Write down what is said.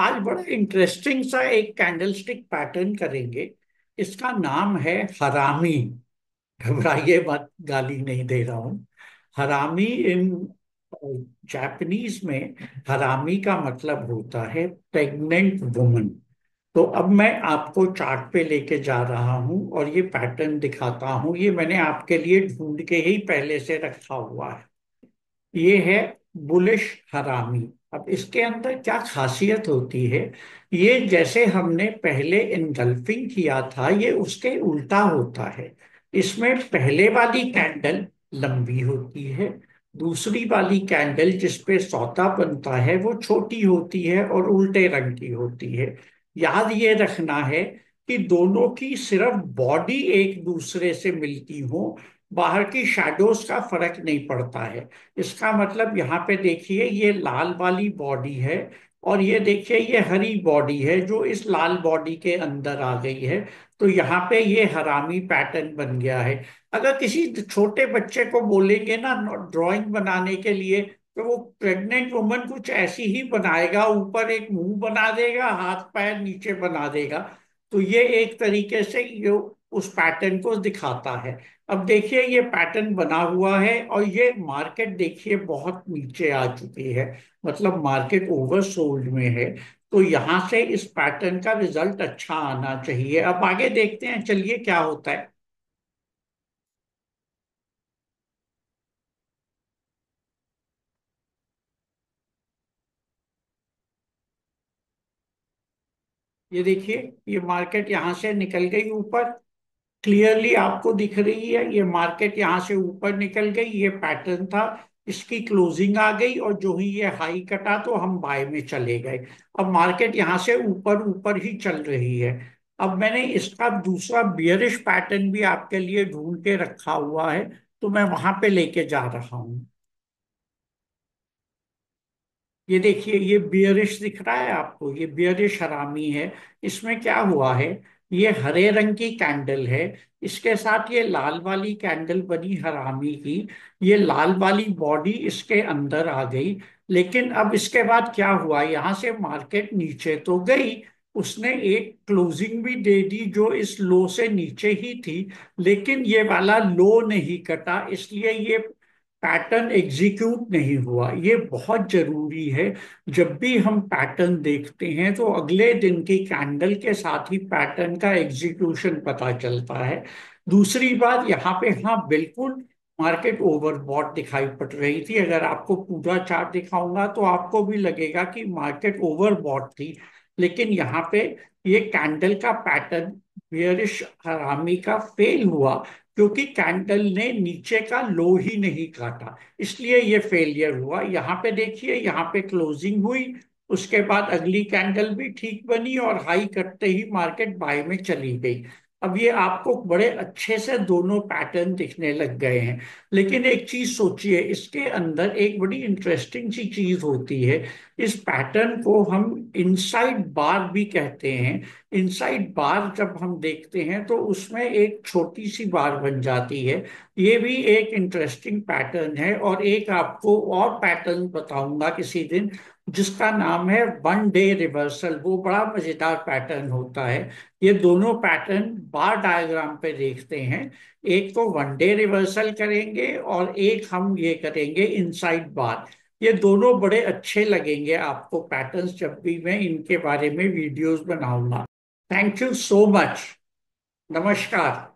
आज बड़ा इंटरेस्टिंग सा एक कैंडलस्टिक पैटर्न करेंगे। इसका नाम है हरामी। घबराइए मत, गाली नहीं दे रहा हूँ। हरामी इन जापानीज में हरामी का मतलब होता है प्रेग्नेंट वुमन तो अब मैं आपको चार्ट पे लेके जा रहा हूँ और ये पैटर्न दिखाता हूँ। ये मैंने आपके लिए ढूंढ के ही पहले से रखा हुआ है। ये है बुलिश हरामी। अब इसके अंदर क्या खासियत होती है? ये जैसे हमने पहले इनगल्फिंग किया था, ये उसके उल्टा होता है। इसमें पहले वाली कैंडल लंबी होती है, दूसरी वाली कैंडल जिसपे सौता बनता है, वो छोटी होती है और उल्टे रंग की होती है। याद ये रखना है कि दोनों की सिर्फ़ बॉडी एक दूसरे से मिलती हो बाहर की शेडोज का फ़र्क नहीं पड़ता है। इसका मतलब यहाँ पे देखिए, ये लाल वाली बॉडी है और ये देखिए, ये हरी बॉडी है जो इस लाल बॉडी के अंदर आ गई है। तो यहाँ पे ये हरामी पैटर्न बन गया है। अगर किसी छोटे बच्चे को बोलेंगे ना ड्राइंग बनाने के लिए तो वो प्रेग्नेंट वुमन कुछ ऐसी ही बनाएगा, ऊपर एक मुँह बना देगा, हाथ पैर नीचे बना देगा। तो ये एक तरीके से ये उस पैटर्न को दिखाता है। अब देखिए, ये पैटर्न बना हुआ है और ये मार्केट देखिए बहुत नीचे आ चुकी है। मतलब मार्केट ओवर सोल्ड में है। तो यहाँ से इस पैटर्न का रिज़ल्ट अच्छा आना चाहिए। अब आगे देखते हैं, चलिए क्या होता है। ये देखिए, ये मार्केट यहाँ से निकल गई ऊपर। क्लियरली आपको दिख रही है, ये मार्केट यहाँ से ऊपर निकल गई, ये पैटर्न था, इसकी क्लोजिंग आ गई और जो ही ये हाई कटा तो हम बाय में चले गए। अब मार्केट यहाँ से ऊपर ऊपर ही चल रही है। अब मैंने इसका दूसरा बियरिश पैटर्न भी आपके लिए ढूंढ के रखा हुआ है तो मैं वहाँ पे लेके जा रहा हूँ। ये देखिए, ये बियरिश दिख रहा है आपको, ये बियरिश हरामी है। इसमें क्या हुआ है? ये हरे रंग की कैंडल है। इसके साथ ये लाल वाली कैंडल बनी हरामी की। ये लाल वाली बॉडी इसके अंदर आ गई। लेकिन अब इसके बाद क्या हुआ? यहाँ से मार्केट नीचे तो गई। उसने एक क्लोजिंग भी दे दी जो इस लो से नीचे ही थी। लेकिन ये वाला लो नहीं कटा। इसलिए ये पैटर्न एग्जीक्यूट नहीं हुआ। ये बहुत ज़रूरी है। जब भी हम पैटर्न देखते हैं तो अगले दिन की कैंडल के साथ ही पैटर्न का एग्जीक्यूशन पता चलता है। दूसरी बात, यहाँ पे हाँ बिल्कुल मार्केट ओवरबॉट दिखाई पड़ रही थी। अगर आपको पूरा चार्ट दिखाऊँगा तो आपको भी लगेगा कि मार्केट ओवरबॉट थी। लेकिन यहाँ पे ये कैंडल का पैटर्न बियरिश हरामी का फेल हुआ। क्योंकि कैंडल ने नीचे का लो ही नहीं काटा। इसलिए ये फेलियर हुआ। यहाँ पे देखिए, यहाँ पे क्लोजिंग हुई। उसके बाद अगली कैंडल भी ठीक बनी और हाई करते ही मार्केट बाय में चली गई। अब ये आपको बड़े अच्छे से दोनों पैटर्न दिखने लग गए हैं। लेकिन एक चीज़ सोचिए, इसके अंदर एक बड़ी इंटरेस्टिंग सी चीज़ होती है। इस पैटर्न को हम इनसाइड बार भी कहते हैं। इनसाइड बार जब हम देखते हैं तो उसमें एक छोटी सी बार बन जाती है। ये भी एक इंटरेस्टिंग पैटर्न है और एक आपको और पैटर्न बताऊँगा किसी दिन। जिसका नाम है वन डे रिवर्सल, वो बड़ा मज़ेदार पैटर्न होता है। ये दोनों पैटर्न बार डायग्राम पे देखते हैं। एक तो वन डे रिवर्सल करेंगे और एक हम ये करेंगे इनसाइड बार। ये दोनों बड़े अच्छे लगेंगे आपको पैटर्न्स जब भी मैं इनके बारे में वीडियोस बनाऊँगा। Thank you so much. नमस्कार।